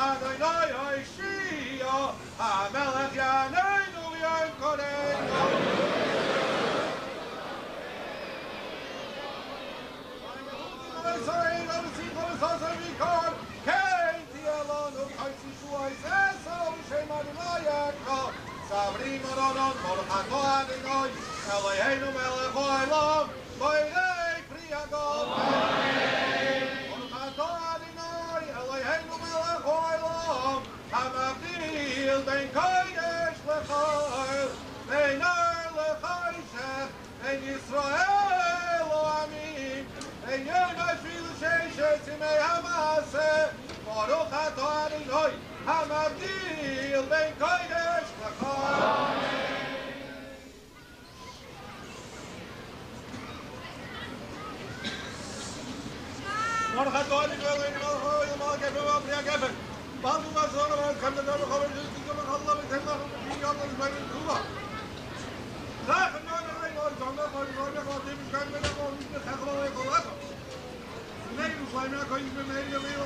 I don't know how you see you, I'm a Sabri Moron, Moron, Moron, Moron, Moron, Moron, Moron, Moron, Moron, Moron, Moron, Moron, Bazılar sonra ben kandidamı kabul edildiği zaman Allah'ın tezahürünü dünyadan üzerine kılma. Lakin öyle ben var, canlar var, üzerine var, demiş, kendine var, bizde takılamayı kolay mı? Neyi musaymaya koymuş, neyi yemeği